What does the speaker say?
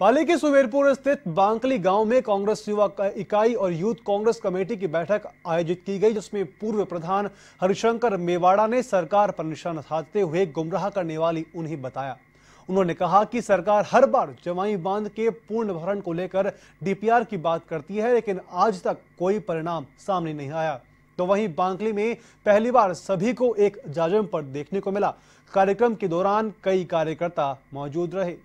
पाली के सुमेरपुर स्थित बांकली गाँव में कांग्रेस युवा इकाई और यूथ कांग्रेस कमेटी की बैठक आयोजित की गई, जिसमें पूर्व प्रधान हरिशंकर मेवाड़ा ने सरकार पर निशाना साधते हुए गुमराह करने वाली उन्हें बताया। उन्होंने कहा कि सरकार हर बार जवाई बाँध के पूर्ण भरण को लेकर डीपीआर की बात करती है, लेकिन आज तक कोई परिणाम सामने नहीं आया। तो वहीं बांकली में पहली बार सभी को एक जाजम पर देखने को मिला। कार्यक्रम के दौरान कई कार्यकर्ता मौजूद रहे।